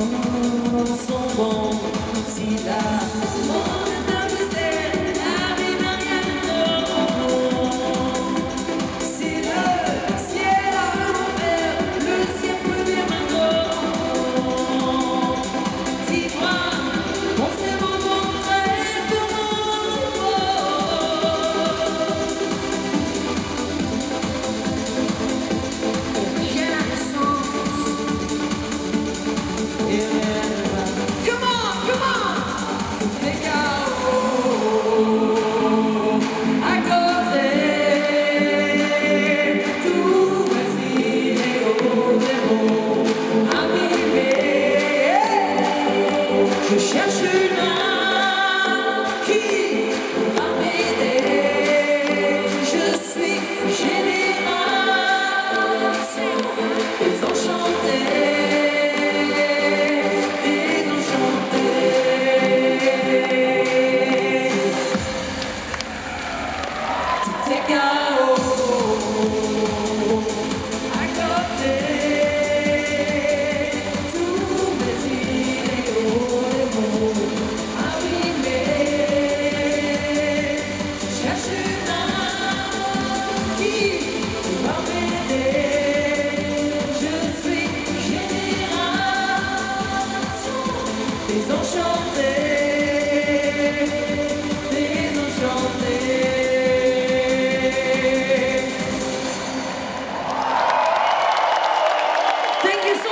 bom, sou bom se dá. désenchanté.